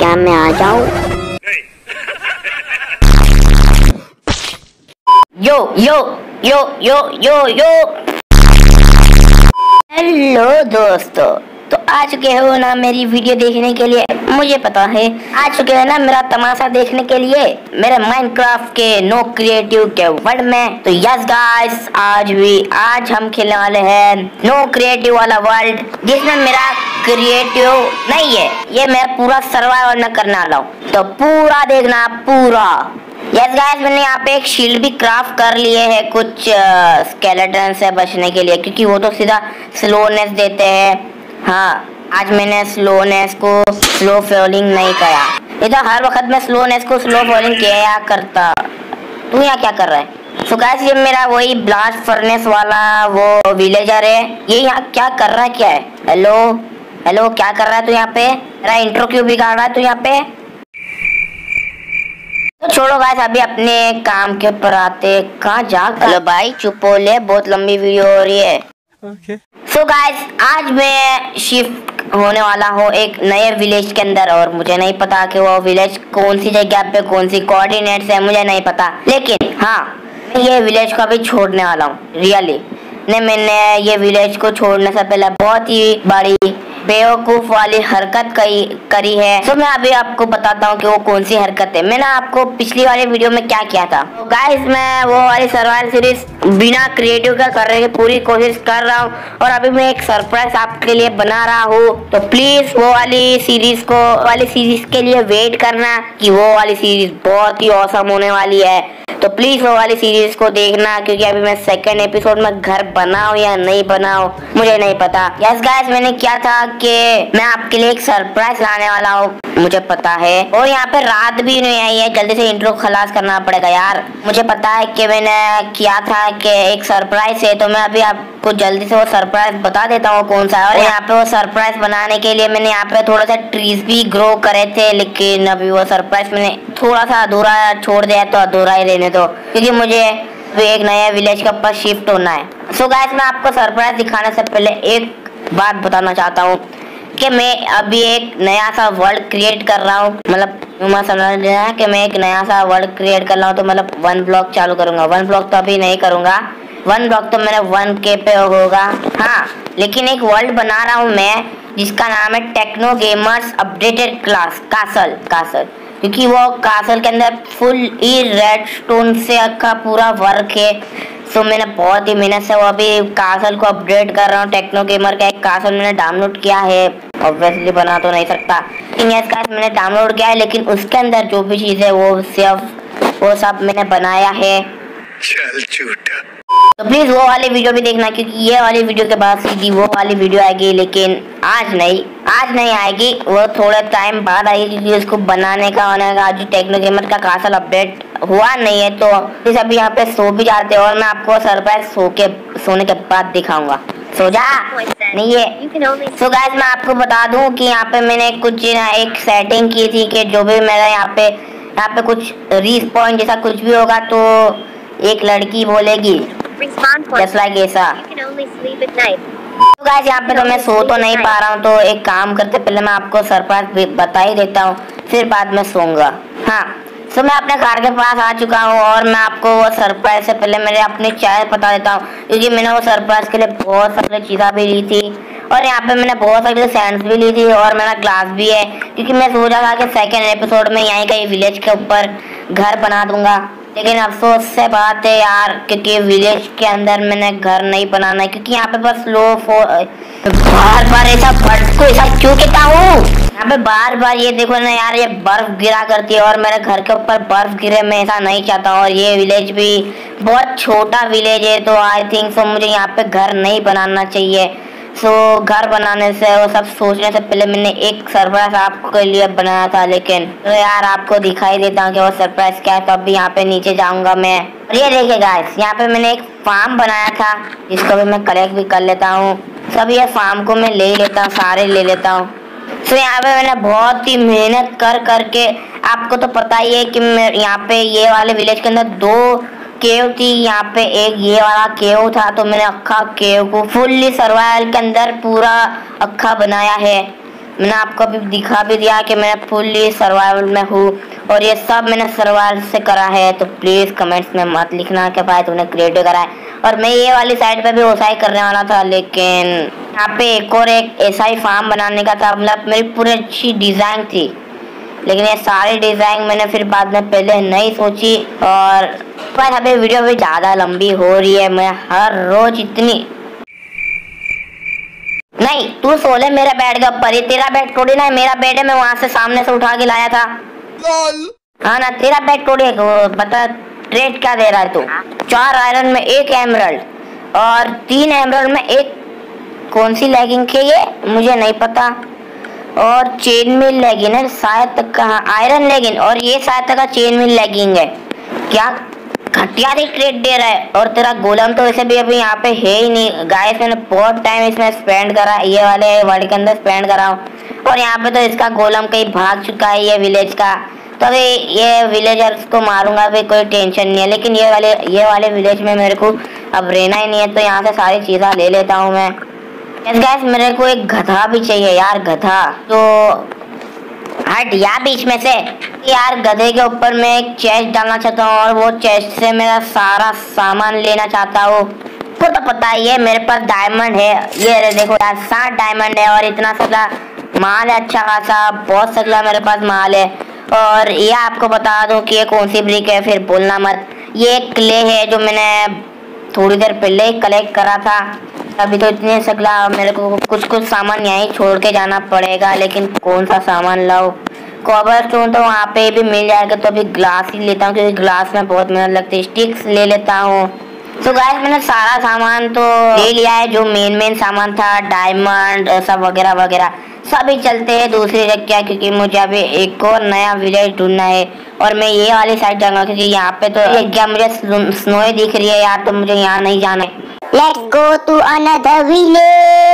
क्या मैं आ जाऊँ? यो यो यो यो यो यो। हेलो दोस्तों। तो आ चुके हो ना मेरी वीडियो देखने के लिए? मुझे पता है। आ चुके हैं ना मेरा तमाशा देखने के लिए मेरे माइनक्राफ्ट के नो क्रिएटिव के वर्ल्ड में तो यस गाइस आज भी आज हम खेलने वाले हैं नो क्रिएटिव वाला वर्ल्ड जिसमें मेरा क्रिएटिव नहीं है। ये मैं पूरा सर्वाइवल न करने वाला हूँ। तो पूरा देखना पूरा। यस गाइस मैंने यहाँ पे एक शील्ड भी क्राफ्ट कर लिए है कुछ स्केलेटन से बचने के लिए क्योंकि वो तो सीधा स्लोनेस देते हैं। हाँ। आज मैंने स्लोनेस को स्लो फॉलिंग नहीं करा। ये तो हर वक्त में स्लोनेस को स्लो फॉलिंग किया करता। तू यहाँ क्या कर रहा है? सो गाइस ये मेरा वही ब्लास्ट फर्नेस वाला वो विलेजर है। ये यहाँ क्या कर रहा है क्या है? हेलो हेलो क्या कर रहा है तू यहाँ पे? मेरा इंट्रो क्यों बिगाड़ रहा है तू यहाँ पे? तो छोड़ो गाइस अभी अपने काम के ऊपर आते। कहाँ जा? हेलो भाई, चुप हो ले, बहुत लंबी वीडियो हो रही है। सो गाइस आज मैं शिफ्ट होने वाला हूँ एक नए विलेज के अंदर और मुझे नहीं पता कि वो विलेज कौन सी जगह पे कौन सी कोऑर्डिनेट्स है, मुझे नहीं पता। लेकिन हाँ ये विलेज को अभी छोड़ने वाला हूँ रियली नहीं, मैंने ये विलेज को छोड़ने से पहले बहुत ही बड़ी बेवकूफ़ वाली हरकत करी करी है। तो मैं अभी आपको बताता हूँ कि वो कौन सी हरकत है। मैंने आपको पिछली वाली वीडियो में क्या किया था? तो गाइस मैं वो वाली सर्वाइवल सीरीज़ बिना क्रिएटिव का करने की पूरी कोशिश कर रहा हूँ और अभी मैं एक सरप्राइज़ आपके लिए बना रहा हूँ। तो प्लीज़ वो वाली सीरीज़ को वाली सीरीज़ के लिए वेट करना कि वो वाली सीरीज़ बहुत ही औसम होने वाली है। तो प्लीज़ वो वाली सीरीज़ को देखना क्योंकि अभी मैं सेकंड एपिसोड में घर बनाऊँ या नहीं बनाऊँ मुझे नहीं पता। यस yes, गाइस मैंने क्या था कि मैं आपके लिए एक सरप्राइज़ लाने वाला हूँ मुझे पता है। और यहाँ पे रात भी नहीं आई है जल्दी से इंट्रो खलास करना पड़ेगा यार। मुझे पता है कि मैंने किया था कि एक सरप्राइज़ है तो मैं अभी आपको जल्दी से वो सरप्राइज़ बता देता हूँ कौन सा है। और यहाँ पे वो सरप्राइज़ बनाने के लिए मैंने यहाँ पे थोड़ा सा ट्रीज भी ग्रो करे थे लेकिन अभी वो सरप्राइज़ मैंने थोड़ा सा अधूरा छोड़ दिया तो अधूरा ही रहने दो। क्योंकि मुझे एक नया विलेज के ऊपर शिफ्ट होना है। सो so गाइस मैं आपको सरप्राइज़ दिखाने से पहले एक बात बताना चाहता हूँ कि मैं अभी एक नया सा वर्ल्ड क्रिएट कर रहा हूँ। मतलब समझ रहा है कि मैं एक नया सा वर्ल्ड क्रिएट कर रहा हूँ तो मतलब वन ब्लॉक चालू करूँगा। वन ब्लॉक तो अभी नहीं करूँगा। वन ब्लॉक तो मेरा वन के पे होगा। हाँ लेकिन एक वर्ल्ड बना रहा हूँ मैं, जिसका नाम है Techno Gamers updated class castle castle क्योंकि वो कासल के अंदर फुल ही रेड स्टोन से का पूरा वर्क है। सो मैंने बहुत ही मेहनत से वो अभी कासल को अपडेट कर रहा हूँ। टेक्नो गेमर का एक कासल मैंने डाउनलोड किया है। ऑब्वियसली बना तो नहीं सकता। यस गाइस मैंने डाउनलोड किया है लेकिन उसके अंदर जो भी चीज़ है वो सिर्फ़ वो सब मैंने बनाया है। चल झूठा। तो प्लीज़ वो वाली वीडियो भी देखना क्योंकि ये वाली वीडियो के बाद सीधी वो वाली वीडियो आएगी लेकिन आज नहीं। आज नहीं आएगी। वो थोड़े टाइम बाद आएगी क्योंकि उसको बनाने का होने का आज टेक्नो गेमर का कासल अपडेट हुआ नहीं है तो अभी यहाँ पे सो भी जाते हैं और मैं आपको सरप्राइज़ सो के सोने के बाद दिखाऊँगा। सो जा। नहीं है only सो गाइस मैं आपको बता दूँ कि यहाँ पे मैंने कुछ ना एक सेटिंग की थी कि जो भी मेरा यहाँ पे यहाँ पे कुछ रिस्पॉन जैसा कुछ भी होगा तो एक लड़की बोलेगी लाइक ऐसा। तो गाइस यहाँ पे तो मैं सो तो नहीं पा रहा हूँ तो एक काम करते, पहले मैं आपको सरप्राइज़ बता ही देता हूँ, फिर बाद में सोऊँगा। हाँ सो मैं अपने कार के पास आ चुका हूँ और मैं आपको वो सरप्राइज़ से पहले मेरे अपनी चाय बता देता हूँ, क्योंकि मैंने वो सरप्राइज़ के लिए बहुत सारी चीज़ें भी ली थी, और यहाँ पे मैंने बहुत सारी सैंड्स भी ली थी, और मेरा ग्लास भी है, क्योंकि मैं सोचा था कि सेकेंड एपिसोड में यहीं कहीं विलेज के ऊपर घर बना दूँगा। लेकिन अफसोस से बात है यार, क्योंकि विलेज के अंदर मैंने घर नहीं बनाना है, क्योंकि यहाँ पे बस लो फो बार बार ऐसा बर्ड को ऐसा क्यों कहता हूँ? यहाँ पे बार बार ये देखो ना यार, ये बर्फ़ गिरा करती है और मेरे घर के ऊपर बर्फ़ गिरे, मैं ऐसा नहीं चाहता और ये विलेज भी बहुत छोटा विलेज है तो आई थिंक सो मुझे यहाँ पे घर नहीं बनाना चाहिए। सो घर बनाने से वो सब सोचने से पहले मैंने एक सरप्राइज़ आपके लिए बनाया था, लेकिन तो यार आपको दिखाई देता हूँ कि वो सरप्राइज़ क्या है तो अभी यहाँ पे नीचे जाऊँगा मैं। और ये देखिए गाइस यहाँ पे मैंने एक फार्म बनाया था, जिसको भी मैं कलेक्ट भी कर लेता हूँ। सब ये फार्म को मैं ले लेता हूँ, सारे ले लेता हूँ। तो यहाँ पे मैंने बहुत ही मेहनत कर, करके, आपको तो पता ही है कि मैं यहाँ पे ये वाले विलेज के अंदर दो केव थी, यहाँ पे एक ये वाला केव था तो मैंने अक्खा केव को फुल्ली सर्वाइवल के अंदर पूरा अक्खा बनाया है। मैंने आपको अभी दिखा भी दिया कि मैं फुल्ली सर्वाइवल में हूँ, और ये सब मैंने सर्वाइवल से करा है तो प्लीज़ कमेंट्स में मत लिखना कि भाई तूने क्रिएटिव करा है। और मैं ये वाली साइड पे भी ही करने वाला था, लेकिन यहाँ पे एक और एक ऐसा ही फार्म बनाने का था मतलब मेरी पूरी अच्छी डिज़ाइन थी। लेकिन ये सारी डिज़ाइन मैंने फिर बाद में पहले नहीं सोची और पर अभी वीडियो भी ज़्यादा लंबी हो रही है मैं हर रोज़ इतनी नहीं तू सोले मेरे बेड के ऊपर ये तेरा बेड थोड़ी ना है मेरा बेड है मैं वहाँ से सामने से उठा के लाया था। हाँ ना तेरा बेड थोड़ी है बता रेट क्या दे रहा है तू? चार आयरन में एक एमरल्ड और तीन एमरल्ड में एक कौन सी लेगिंग के ये? मुझे नहीं पता। और चेन मिल लेगिंग है शायद तक आयरन लेगिन और ये शायद तक का चेन मिल लेगिंग है। क्या घटिया ट्रेड दे रहा है और तेरा गोलम तो वैसे भी अभी यहाँ पे है ही नहीं। गाइस मैंने बहुत टाइम इसमें स्पेंड करा, ये वाले वर्ल्ड के अंदर स्पेंड करा हूँ। और यहाँ पे तो इसका गोलम कहीं भाग चुका है, ये विलेज का। तो अभी ये विलेजर्स को मारूँगा, अभी कोई टेंशन नहीं है। लेकिन ये वाले ये वाले विलेज में मेरे को अब रहना ही नहीं है तो यहाँ से सारी चीज़ें ले लेता हूँ मैं। गैस मेरे को एक गधा भी चाहिए यार, गधा। तो हट या बीच में से। यार, गधे के ऊपर मैं एक चेस्ट डालना चाहता हूँ और वो चेस्ट से मेरा सारा सामान लेना चाहता हूँ। को तो पता ही है, मेरे पास डायमंड है। ये रहे देखो यार, सात डायमंड है और इतना सगला माल है अच्छा खासा, बहुत सगला मेरे पास माल है। और ये आपको बता दूँ कि ये कौन सी ब्रिक है, फिर बोलना मत। ये क्ले है जो मैंने थोड़ी देर पहले ही कलेक्ट करा था। अभी तो इतने सगला मेरे को कुछ कुछ सामान यहीं छोड़ के जाना पड़ेगा, लेकिन कौन सा सामान लाओ कॉबर स्टोन तो वहाँ पे भी मिल जाएगा तो अभी ग्लास ही लेता हूँ, क्योंकि ग्लास में बहुत मेहनत लगती है। स्टिक्स ले लेता हूँ। तो गाइस मैंने सारा सामान तो ले लिया है, जो मेन मेन सामान था डायमंड सब वगैरह वगैरह। सभी चलते हैं दूसरी जगह क्या, क्योंकि मुझे अभी एक और नया विलेज ढूंढना है। और मैं ये वाली साइड जाऊँगा, क्योंकि यहाँ पे तो क्या मुझे स्नो दिख रही है यार तो मुझे यहाँ नहीं जाना है। Let's go to another village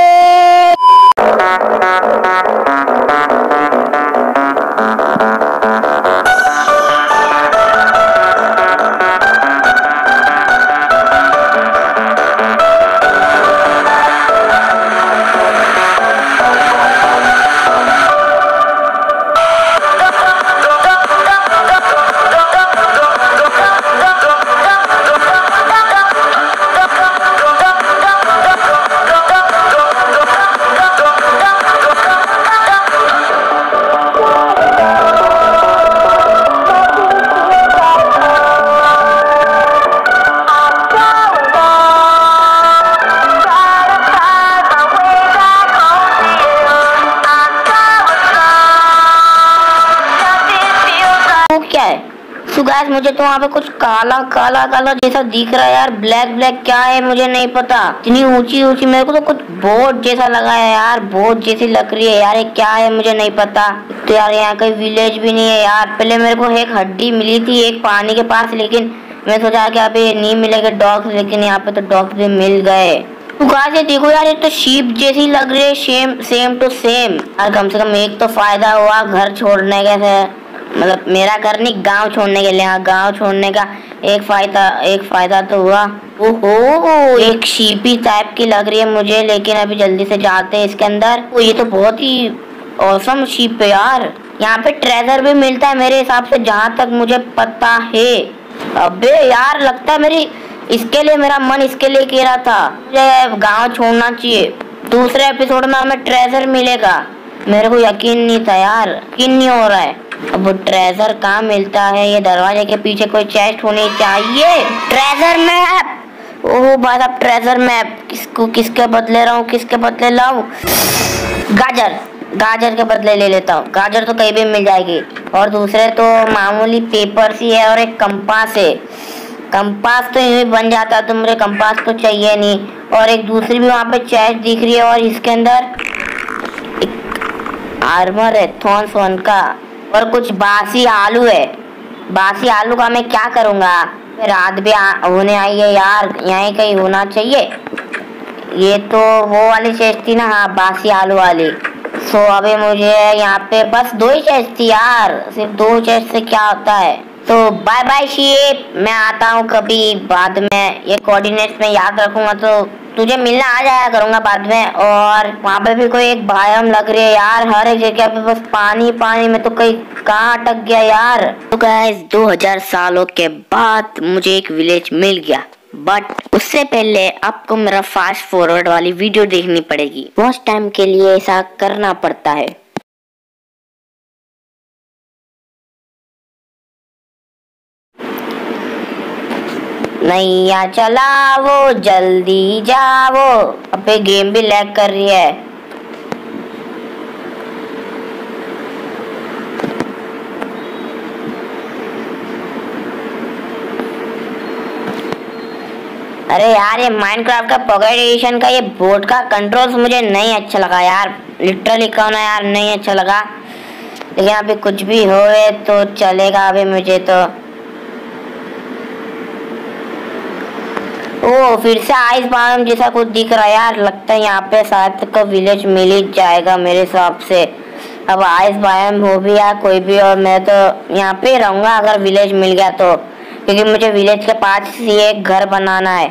so guys मुझे तो वहाँ पे कुछ काला काला काला जैसा दिख रहा है यार। ब्लैक ब्लैक क्या है, मुझे नहीं पता। इतनी ऊँची ऊँची मेरे को तो कुछ बोट जैसा लगा है यार। बोट जैसी लग रही है यार, ये क्या है, मुझे नहीं पता। तो यार, यहाँ कोई विलेज भी नहीं है यार। पहले मेरे को एक हड्डी मिली थी, एक पानी के पास, लेकिन मैं सोचा कि अभी नहीं मिलेगा डॉग्स लेकिन यहाँ पे तो डॉग्स भी मिल गए। तो से देखो यार, ये तो शीप जैसी लग रही है। सेम सेम टू सेम यार, कम से कम एक तो फ़ायदा हुआ घर छोड़ने के मतलब मेरा घर नहीं गाँव छोड़ने के लिए हाँ गाँव छोड़ने का एक फ़ायदा एक फ़ायदा तो हुआ। ओहो! एक शीपी टाइप की लग रही है मुझे लेकिन अभी जल्दी से जाते हैं इसके अंदर। ओ ये तो बहुत ही औसम शीप है यार। यहाँ पे ट्रेजर भी मिलता है मेरे हिसाब से जहाँ तक मुझे पता है। अबे यार लगता है मेरी इसके लिए मेरा मन इसके लिए कह रहा था। मुझे गाँव छोड़ना चाहिए। दूसरे एपिसोड में हमें ट्रेजर मिलेगा। मेरे को यकीन नहीं था यार यकीन नहीं हो रहा है। अब ट्रेजर कहाँ मिलता है? ये दरवाजे के पीछे कोई चेस्ट होनी चाहिए? ट्रेजर मैप ओह भाई साहब ट्रेजर मैप किसको, किसके बदले रहा हूँ किसके बदले लाऊं? गाजर। गाजर के बदले ले लेता हूँ। गाजर तो कहीं भी मिल जाएगी। और दूसरे तो मामूली पेपर सी है और एक कंपास है। कंपास तो यूँ ही बन जाता तो मुझे कंपास तो चाहिए नहीं। और एक दूसरी भी वहाँ पे चेस्ट दिख रही है और इसके अंदर एक आर्मर है थॉन सोन का। और कुछ बासी आलू है। बासी आलू का मैं क्या करूँगा? रात भी होने आई है यार, यहाँ कहीं होना चाहिए। ये तो वो वाली चेस्ट थी ना हाँ बासी आलू वाली। सो अभी मुझे यहाँ पे बस दो ही चेस्ट थी यार, सिर्फ़ दो चेस्ट से क्या होता है? तो बाय बाय शीप मैं आता हूँ कभी बाद में, ये कोऑर्डिनेट्स में याद रखूँगा तो तुझे मिलना आ जाया करूँगा बाद में। और वहाँ पे भी कोई एक बायम लग रही है यार, हर एक जगह पे बस पानी पानी में तो कहीं कहाँ अटक गया यार। तो गाइस 2000 सालों के बाद मुझे एक विलेज मिल गया। बट उससे पहले आपको मेरा फास्ट फॉरवर्ड वाली वीडियो देखनी पड़ेगी। बहुत टाइम के लिए ऐसा करना पड़ता है। नैया चलावो, जल्दी जावो। अबे गेम भी लैग कर रही है। अरे यार, ये माइनक्राफ्ट का पॉकेट एडिशन का ये बोर्ड का कंट्रोल्स मुझे नहीं अच्छा लगा यार। लिटरली कहना यार, नहीं अच्छा लगा। लेकिन अभी कुछ भी हो तो चलेगा, अभी मुझे तो। ओ, फिर से आइस बाम जैसा कुछ दिख रहा है यार। लगता है यहाँ पे शायद का विलेज मिल ही जाएगा मेरे हिसाब से। अब आइस बायम हो भी या कोई भी, और मैं तो यहाँ पे रहूँगा अगर विलेज मिल गया तो। क्योंकि मुझे विलेज के पास ही एक घर बनाना है।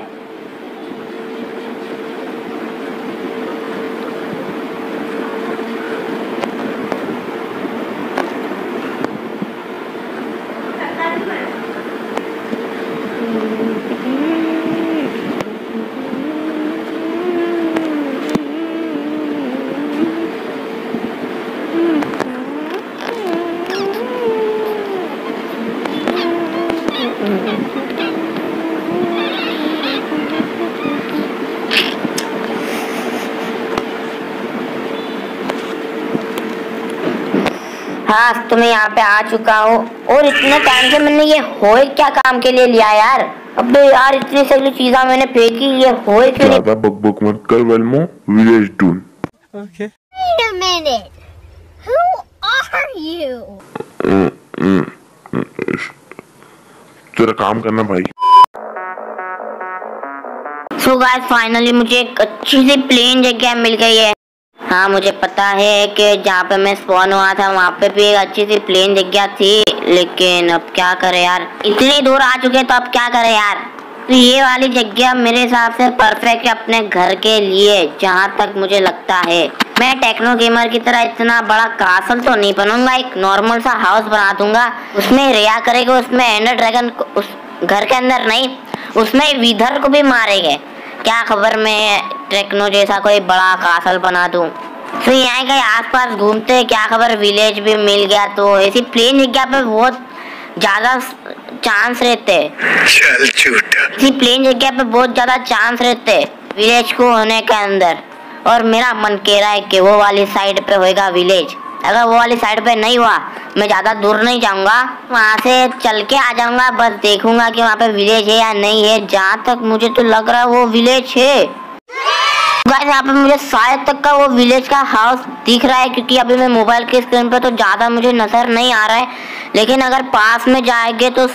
हाँ तो मैं यहाँ पे आ चुका हूँ। और इतने टाइम से मैंने ये होए क्या काम के लिए लिया यार? अबे यार इतनी सगली चीजा मैंने फेंकी ये होए क्यों नहीं? ज़्यादा बक बक मत कर वेलमो। Village a minute. Who are you? तेरा काम करना भाई। सो गाइस फाइनली मुझे एक अच्छी सी प्लेन जगह मिल गई है। हाँ मुझे पता है कि जहाँ पे मैं स्पॉन हुआ था, वहाँ पे भी एक अच्छी सी प्लेन जगह थी। लेकिन अब क्या करे यार? इतनी दूर आ चुके तो अब क्या करे यार? तो ये वाली जगह मेरे हिसाब से परफेक्ट है अपने घर के लिए, जहाँ तक मुझे लगता है। मैं टेक्नो गेमर की तरह इतना बड़ा कासल तो नहीं बनूँगा, एक नॉर्मल सा हाउस बना दूँगा। उसमें रिया करेगा, उसमें एंडर ड्रैगन उस घर के अंदर नहीं, उसमें विधर को भी मारेंगे। क्या खबर? मैं टेक्नो जैसा कोई बड़ा कासल बना दूँ। तो यहाँ के आसपास घूमते हैं, क्या खबर? विलेज भी मिल गया तो ऐसी प्लेन जगह पे बहुत ज़्यादा चांस रहते। हैं चल झूठा इसी प्लेन जगह पे बहुत ज़्यादा चांस रहते हैं विलेज को होने के अंदर। और मेरा मन कह रहा है कि वो वाली साइड पे होएगा विलेज अगर वो वाली साइड पे नहीं हुआ, मैं ज़्यादा दूर नहीं जाऊँगा। वहाँ से चल के आ जाऊँगा, बस देखूँगा कि वहाँ पे विलेज है या नहीं है। जहाँ तक मुझे तो लग रहा है वो विलेज है। गाइस यहाँ पे मुझे शायद तक का वो विलेज का हाउस दिख रहा है, क्योंकि अभी मैं मोबाइल के स्क्रीन पे तो ज़्यादा मुझे नज़र नहीं आ रहा है। लेकिन अगर पास में जाएँगे तो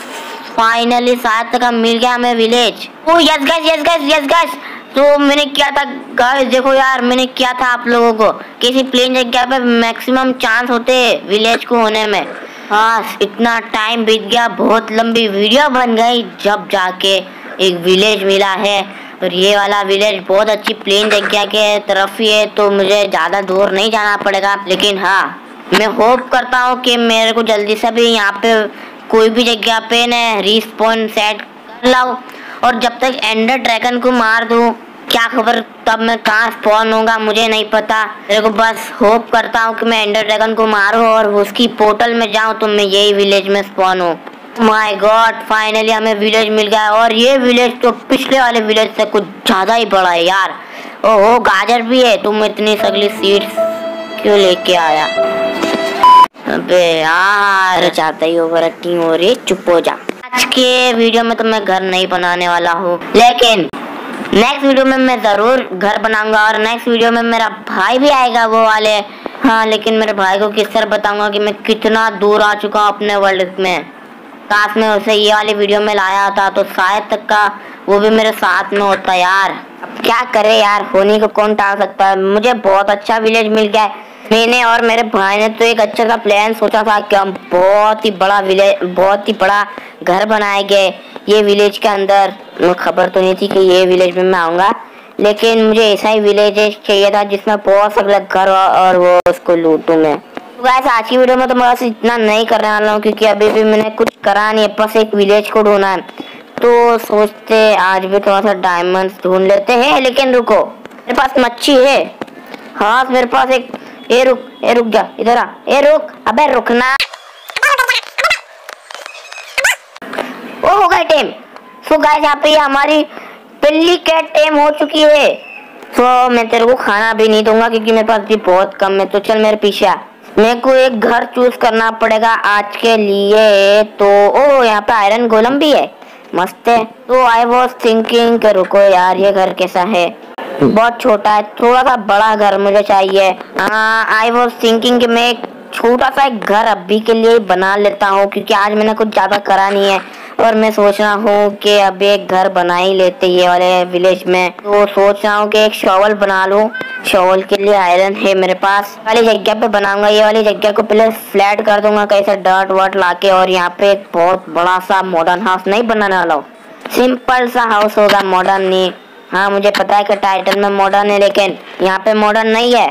फाइनली शायद तक मिल गया हमें village oh yes guys yes guys yes guys तो मैंने किया था गाइस देखो यार, मैंने किया था आप लोगों को। किसी प्लेन जगह पे मैक्सिमम चांस होते विलेज को होने में। हाँ इतना टाइम बीत गया, बहुत लंबी वीडियो बन गई, जब जाके एक विलेज मिला है। और ये वाला विलेज बहुत अच्छी प्लेन जगह के तरफ़ ही है तो मुझे ज़्यादा दूर नहीं जाना पड़ेगा। लेकिन हाँ मैं होप करता हूँ कि मेरे को जल्दी से भी यहाँ पे कोई भी जगह पे न रिस्पॉन्स सेट कर लाओ और जब तक एंडर ड्रैगन को मार दूँ, क्या खबर? तब मैं कहाँ स्पॉन होगा मुझे नहीं पता। मेरे को बस होप करता हूँ कि मैं एंडर ड्रैगन को मारूँ और उसकी पोर्टल में जाऊँ तो मैं यही विलेज में स्पॉन हूँ। माय गॉड फाइनली हमें विलेज मिल गया और ये विलेज तो पिछले वाले विलेज से कुछ ज़्यादा ही बड़ा है यार। ओहो, गाजर भी है। तुम इतनी सगली सीड्स क्यों लेके आया? अबे यार, चाहता ही ओवर हो रही। चुप हो जा। आज के वीडियो में तो मैं घर नहीं बनाने वाला हूँ। लेकिन नेक्स्ट वीडियो में मैं ज़रूर घर बनाऊँगा और नेक्स्ट वीडियो में मेरा भाई भी आएगा वो वाले। हाँ लेकिन मेरे भाई को किस तरह बताऊँगा कि मैं कितना दूर आ चुका हूँ अपने वर्ल्ड में। काश में उसे ये वाली वीडियो में लाया था तो शायद तक का वो भी मेरे साथ में होता यार। क्या करे यार, होने को कौन टाल सकता है? मुझे बहुत अच्छा विलेज मिल गया है। मैंने और मेरे भाई ने तो एक अच्छा सा प्लान सोचा था कि हम बहुत ही बड़ा विलेज बहुत ही बड़ा घर बनाएँगे ये विलेज के अंदर। खबर तो नहीं थी कि ये विलेज में मैं आऊँगा, लेकिन मुझे ऐसा ही विलेज चाहिए था जिसमें बहुत सारे घर हो और वो उसको लूटूं मैं। तो आज की वीडियो में तो मैं बस इतना नहीं करने वाला हूँ, क्योंकि अभी भी मैंने कुछ करा नहीं है बस एक विलेज को ढूंढना है तो सोचते आज भी थोड़ा सा डायमंड्स ढूंढ लेते हैं, लेकिन रुको, मेरे पास मच्छी है। हाँ मेरे पास एक ए रुक ए रुक जा इधर आ। ए रुक, अबे रुकना। वो हो गया टेम। सो गाइस यहाँ पे हमारी पिल्ली कैट टेम हो चुकी है। तो मैं तेरे को खाना भी नहीं दूँगा क्योंकि मेरे पास भी बहुत कम है। तो चल मेरे पीछे आ। मेरे को एक घर चूज़ करना पड़ेगा आज के लिए। तो ओ, यहाँ पे आयरन गोलम भी है। मस्त है। तो आई वॉज़ थिंकिंग रुको यार, ये घर कैसा है? बहुत छोटा है थोड़ा सा बड़ा घर मुझे चाहिए। आई वॉज़ थिंकिंग कि मैं एक छोटा सा एक घर अभी के लिए बना लेता हूँ, क्योंकि आज मैंने कुछ ज़्यादा करा नहीं है। और मैं सोच रहा हूँ कि अभी एक घर बना ही लेते ये वाले विलेज में। तो सोच रहा हूँ कि एक शॉवल बना लूँ। शॉवल के लिए आयरन है मेरे पास। वाली जगह पे बनाऊँगा, ये वाली जगह को पहले फ्लैट कर दूँगा, कैसे डर्ट वर्ट लाके, और यहाँ पे एक बहुत बड़ा सा मॉडर्न हाउस नहीं बनाने वाला हूँ। सिंपल सा हाउस होगा मॉडर्न नहीं। हाँ मुझे पता है कि टाइटन में मॉडर्न है, लेकिन यहाँ पे मॉडर्न नहीं है।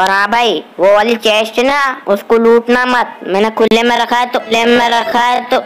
और हाँ भाई, वो वाली चेस्ट ना, उसको लूटना मत। मैंने खुले में रखा है तो खुले में रखा है तो।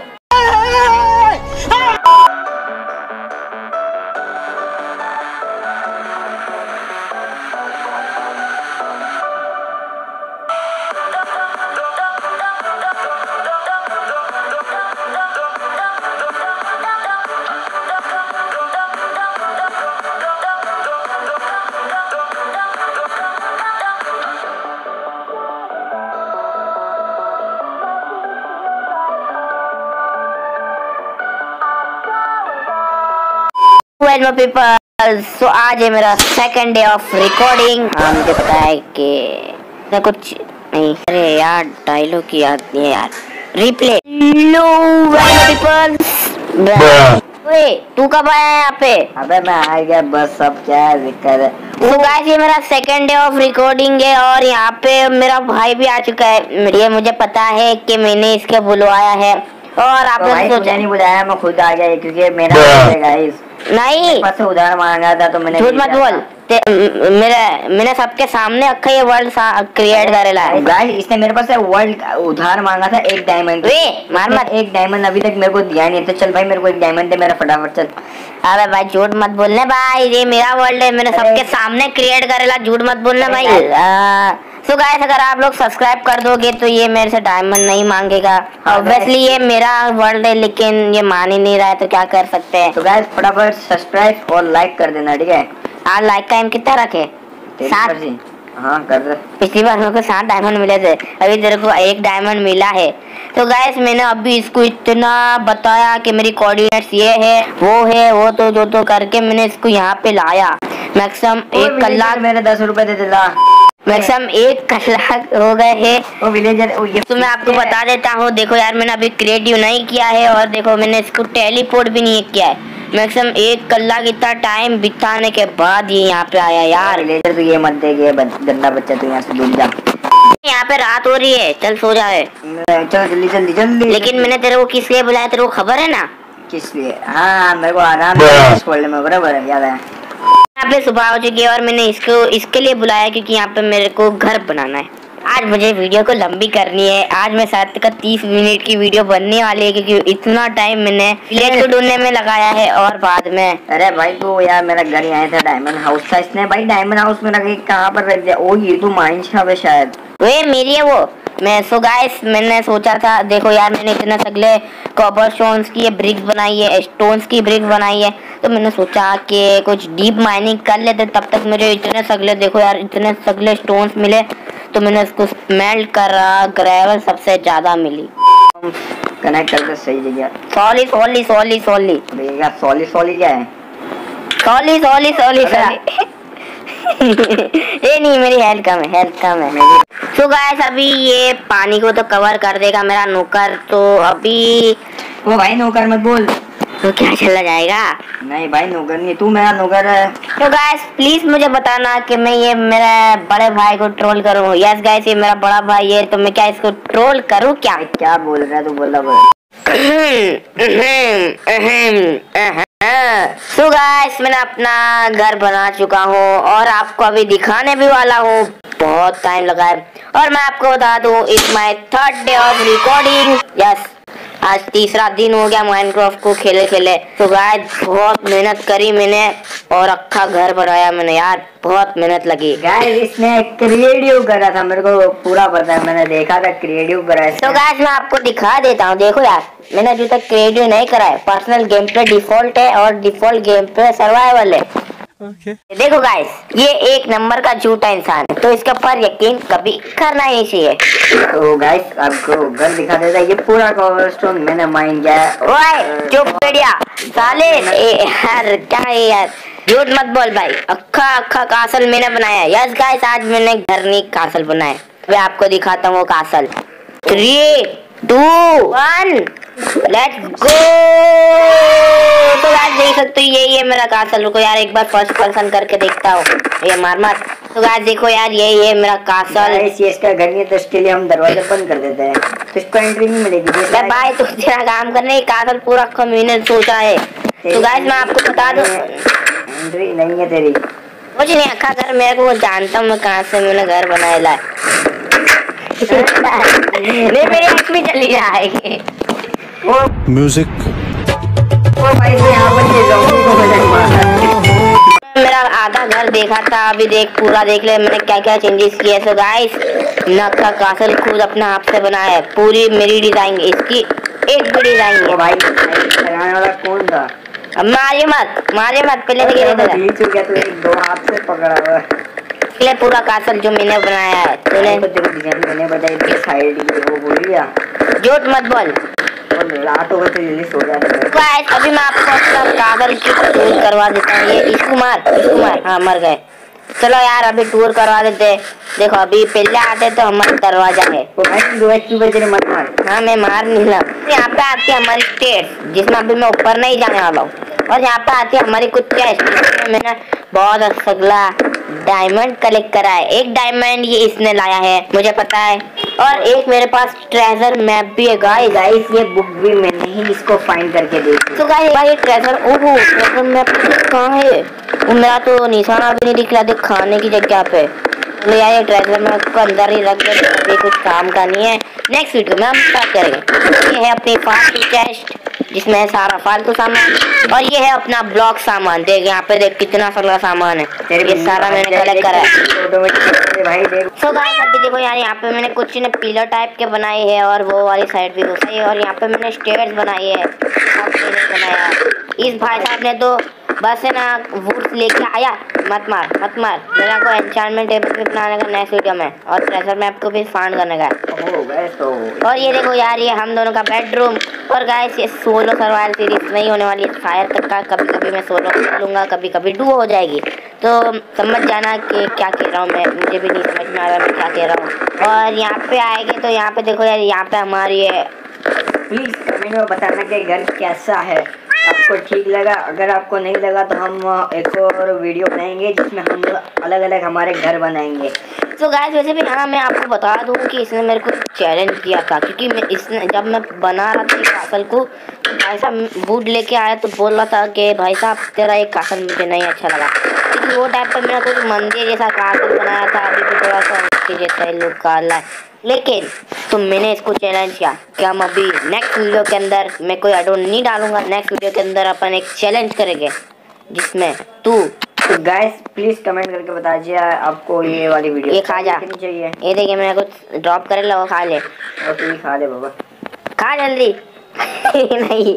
वेल माय पीपल सो आज है मेरा सेकंड डे ऑफ़ रिकॉर्डिंग हाँ मुझे पता है कि मैं कुछ नहीं। अरे यार डायलॉग की याद नहीं है यार। रिप्ले लो वेल पीपल ओए तू कब आया यहाँ पे? अबे मैं आ गया बस अब क्या दिक्कत है। तो गाइस ये मेरा सेकंड डे ऑफ़ रिकॉर्डिंग है और यहाँ पे मेरा भाई भी आ चुका है। ये मुझे पता है कि मैंने इसके बुलवाया है। और आप तो सोचा तुझे नहीं बुलाया मैं खुद आ गया क्योंकि मेरा गाइस नहीं। से उधार मांगा था तो मैंने झूठ मत बोल। ते- मेरे मैंने सबके सामने अक्खा ये वर्ल्ड क्रिएट करेला है गाइस इसने मेरे पास से वर्ल्ड उधार मांगा था एक डायमंड वे मार मत। एक डायमंड अभी तक मेरे को दिया नहीं तो चल भाई मेरे को एक डायमंड दे मेरा फटाफट चल। अबे भाई झूठ मत बोलने भाई ये मेरा वर्ल्ड है मैंने सबके सामने क्रिएट करेला झूठ मत बोलना भाई। सो गाइस अगर आप लोग सब्सक्राइब कर दोगे तो ये मेरे से डायमंड नहीं मांगेगा। हाँ, ऑब्वियसली ये मेरा वर्ल्ड है लेकिन ये मान ही नहीं रहा है तो क्या कर सकते हैं? तो गाइस फटाफट सब्सक्राइब और लाइक कर देना ठीक है? आज लाइक टाइम कितना रखे? सात। हाँ कर दे। पिछली बार मेरे को सात डायमंड मिले थे अभी तेरे को एक डायमंड मिला है। तो गैस मैंने अभी इसको इतना बताया कि मेरी कोऑर्डिनेट्स ये है वो है वो तो जो तो करके मैंने इसको यहाँ पे लाया। मैक्सिमम एक कलाक मेरे दस रुपए दे देता मैक्सिमम एक कलाक हो गए हैं। वो विलेजर वो ये तो मैं आपको बता देता हूँ देखो यार मैंने अभी क्रिएटिव नहीं किया है और देखो मैंने इसको टेलीपोर्ट भी नहीं किया है। मैक्सिमम एक कलाक इतना टाइम बिताने के बाद ये यहाँ पे आया यार। विलेजर तो ये मत दे कि ये बच- गंदा बच्चा तू यहाँ से दूर जा। यहाँ पे रात हो रही है चल सो जाए चल जल्दी जल्दी जल्दी। लेकिन मैंने तेरे को किस लिए बुलाया तेरे को खबर है ना? किस लिए? हाँ मेरे को आराम खोलने में बराबर है याद है। यहाँ पे सुबह हो चुकी है और मैंने इसको, इसके लिए बुलाया क्योंकि यहाँ पे मेरे को घर बनाना है। आज मुझे वीडियो को लंबी करनी है। आज मैं सात का तीस मिनट की वीडियो बनने वाली है क्योंकि इतना टाइम मैंने विलेज को ढूँढने में लगाया है और बाद में अरे भाई तो यार, मेरा घर यहाँ था डायमंड हाउस था इसने। भाई डायमंड हाउस में रख कहाँ पर रख दिया? ओ, ये तो माइन शॉप शायद। वे मेरी है वो। मैं सो गाइस मैंने सोचा था देखो यार मैंने इतने सगले कॉपर स्टोन्स की ब्रिक्स बनाई है स्टोन्स की ब्रिक्स बनाई है तो मैंने सोचा कि कुछ डीप माइनिंग कर लेते तब तक मुझे इतने सगले देखो यार इतने सगले स्टोन्स मिले तो मैंने उसको स्मेल्ट करा ग्रेवल सबसे ज़्यादा मिली। कनेक्ट करके सही जगह सॉली सॉली सॉली सॉली सॉली सॉली क्या है? सॉली सॉली सॉली सॉली ये नहीं मेरी हेल्थ कम है हेल्थ कम है। सो गाइस अभी ये पानी को तो कवर कर देगा मेरा नौकर तो अभी वो भाई नौकर मत बोल। तो क्या चला जाएगा? नहीं भाई नौकर नहीं तू मेरा नौकर है। तो गाइस प्लीज़ मुझे बताना कि मैं ये मेरे बड़े भाई को ट्रोल करूँ। यस गाइस ये मेरा बड़ा भाई है तो मैं क्या इसको ट्रोल करूँ क्या? क्या बोल रहा है तू बोला बोल। सो गाइस मैंने अपना घर बना चुका हूँ और आपको अभी दिखाने भी वाला हूँ। बहुत टाइम लगा है। और मैं आपको बता दू it's my third day of recording yes आज तीसरा दिन हो गया माइनक्राफ्ट को खेले खेले। तो गाइस बहुत मेहनत करी मैंने और अक्खा घर बनाया मैंने यार बहुत मेहनत लगी। गाइस इसने क्रिएटिव करा था मेरे को पूरा पता है मैंने देखा था क्रिएटिव करा तो। गाइस मैं आपको दिखा देता हूँ देखो यार मैंने अभी तक क्रिएटिव नहीं करा है। पर्सनल गेम पे डिफ़ॉल्ट है और डिफ़ॉल्ट गेम पे सर्वाइवल है। देखो गाइस ये एक नंबर का झूठा इंसान है तो इसके ऊपर यकीन कभी करना ही नहीं चाहिए। तो गाइस आपको घर दिखा देता है ये पूरा कॉबलस्टोन मैंने माइन किया ओए चुप बेटिया साले ए, यार क्या है यार? झूठ मत बोल भाई। अक्खा अक्खा कासल मैंने बनाया यस गाइस आज मैंने घर नहीं कासल बनाया मैं आपको दिखाता हूँ वो castle. Three two one. Let's go तो गाइस देख सकते हो ये ये मेरा कासल रुको यार एक बार फ़र्स्ट पर्सन करके देखता हूँ। ये मार मत तो गाइस देखो यार ये ये मेरा कासल गाइस ये इसका घर नहीं है तो इसके लिए हम दरवाज़ा बंद कर देते हैं। तो इसको एंट्री नहीं मिलेगी भाई तू तेरा काम करने की कासल पूरा कम्युनिट सोचा है। तो गाइस मैं आपको बता दूँ। एंट्री नहीं है तेरी। मुझे नहीं अखा घर मेरे को जानता हूँ मैं कहाँ से मैंने घर बनाया ला नहीं मेरी आँख भी चली जाएगी वो music. वो भाई से यहाँ पर ये zombie को मैंने मारा मेरा आधा घर देखा था अभी देख पूरा देख ले मैंने क्या क्या चेंजेस किए सो गाइस नक्का कासल खुद अपने हाथ से बनाया है। पूरी मेरी डिज़ाइन इसकी एक भी डिज़ाइन है भाई। लगाने वाला कौन था अब मारिए मत मारिए मत पहले से गिरे थे। बीच हो गया तो एक दो हाथ से पकड़ा हुआ है। इसलिए पूरा कासल जो मैंने बनाया है तूने? तो तेरे डिज़ाइन मैंने बताई थी साइड की वो बोल दिया झूठ मत बोल। और रात हो गई तो जल्दी सो गाइस अभी मैं आपको अपना कागल की टूर करवा देता हूँ। ये इसको मार इसको मार हाँ मर गए। चलो यार अभी टूर करवा देते। देखो अभी पहले आते तो हमारा दरवाज़ा है। हाँ मैं मार नहीं रहा। यहाँ पे आती है हमारी स्टेट जिसमें अभी मैं ऊपर नहीं जाने वाला हूँ। और यहाँ पे आती है हमारी कुछ चेस्ट मैंने बहुत सगला डायमंड कलेक्ट करा है। एक डायमंड ये इसने लाया है, मुझे पता है। और एक मेरे पास ट्रेजर मैप भी है। गाइस गाइस ये बुक भी मैंने ही इसको फाइंड करके देखी तो गाइस भाई ट्रेजर ओहो ट्रेजर मैप कहाँ है? वो मेरा तो निशाना भी नहीं दिख रहा देख, खाने की जगह पे। तो यार ये ट्रेजर मैप को अंदर ही रख दे कुछ काम का नहीं है। नेक्स्ट वीडियो में हम स्टार्ट करेंगे। ये है अपनी फालतू चेस्ट जिसमें है सारा फालतू सामान। और ये है अपना ब्लॉक सामान। देख यहाँ पे देख कितना सारा सामान है। ये सारा मैंने कलेक्ट करा है। भाई देख। सो गाइस अभी देखो यार यहाँ पे मैंने कुछ ने पिलर टाइप के बनाए हैं और वो वाली साइड भी घुसाई है। और यहाँ पे मैंने स्टेयर्स बनाई है। बनाया इस भाई साहब ने तो बस है ना वुड्स लेके आया। मत मार मत मार। मेरा को एंचार्टमेंट टेबल भी बनाने का नेक्स्ट वीडियो में और ट्रेजर मैप को भी फाइंड करने का है। तो और ये देखो यार ये हम दोनों का बेडरूम और गाइस ये सोलो सर्वाइवल सीरीज़ नहीं होने वाली शायद तक का कभी कभी मैं सोलो कर लूँगा कभी कभी डुओ हो जाएगी। तो समझ जाना कि क्या कह रहा हूँ मैं। मुझे भी नहीं समझ में आ रहा मैं क्या कह रहा हूँ। और यहाँ पे आएँगे तो यहाँ पे देखो यार, यहाँ पे हमारी है प्लीज़ कमेंट में बताना कि घर कैसा है। आपको ठीक लगा? अगर आपको नहीं लगा तो हम एक और वीडियो बनाएँगे जिसमें हम अलग अलग हमारे घर बनाएँगे। तो गाइस वैसे भी हाँ मैं आपको बता दूँ कि इसने मेरे को चैलेंज किया था, क्योंकि मैं इसने, जब मैं बना रहा था कासल को, भाई साहब वुड लेके आया तो बोल रहा था कि भाई साहब, तेरा एक कासल मुझे नहीं अच्छा लगा। क्योंकि वो टाइप पर मेरा कुछ मंदिर जैसा कासल बनाया था, अभी भी थोड़ा सा उसके जैसा लुक का रहा है। लेकिन तो मैंने इसको चैलेंज किया। कि हम अभी नेक्स्ट वीडियो के अंदर, मैं कोई एडो नहीं डालूँगा नेक्स्ट वीडियो के अंदर अपन एक चैलेंज करेंगे, जिसमें तू तो गाइस प्लीज़ कमेंट करके बता दीजिए आपको ये वाली वीडियो ये खा जा। चाहिए? ये देखिए मैंने कुछ ड्रॉप करे लो खा ले। और तू खा ले बाबा। खा जल्दी। नहीं।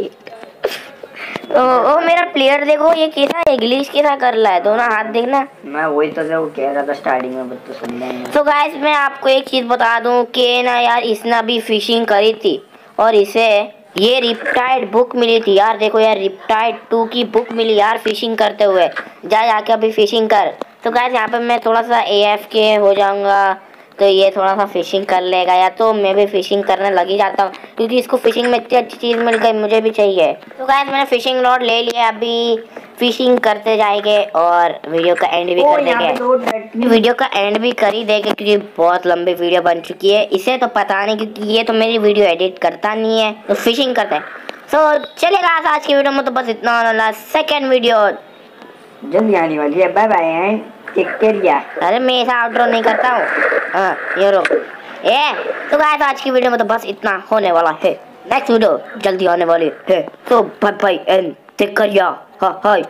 ओ, ओ मेरा प्लेयर देखो ये कैसा इंग्लिश कैसा कर रहा है? दोनों हाथ देखना। मैं वही तो जो कह रहा था स्टार्टिंग में बट तो सुन नहीं तो गाइस मैं आपको एक चीज़ बता दूँ कि ना यार इसने अभी फिशिंग करी थी और इसे ये रिप्टाइड बुक मिली थी यार, देखो यार रिप्टाइड टू की बुक मिली यार फिशिंग करते हुए। जा जाके अभी फिशिंग कर। तो गाइस यहाँ पे मैं थोड़ा सा ए एफ़ के हो जाऊँगा। तो ये थोड़ा सा फिशिंग कर लेगा या तो मैं भी फिशिंग करने लग ही जाता हूँ क्योंकि इसको फिशिंग में इतनी अच्छी चीज़ मिल गई मुझे भी चाहिए। तो गाइस मैंने फिशिंग रॉड ले लिया अभी फिशिंग करते जाएँगे और वीडियो का एंड भी कर देंगे। वीडियो का एंड भी कर ही देंगे क्योंकि बहुत लंबी वीडियो बन चुकी है। इसे तो पता नहीं क्योंकि ये तो मेरी वीडियो एडिट करता नहीं है तो फिशिंग करते हैं। सो चलेगा आज की वीडियो में तो बस इतना होने वाला सेकेंड वीडियो जल्दी आने वाली है। Bye bye and take care या अरे मैं ऐसा आउटरो नहीं करता हूँ। हाँ ये तो गाइस आज की वीडियो में तो बस इतना होने वाला है। नेक्स्ट वीडियो जल्दी आने वाली है। तो bye bye and take care hi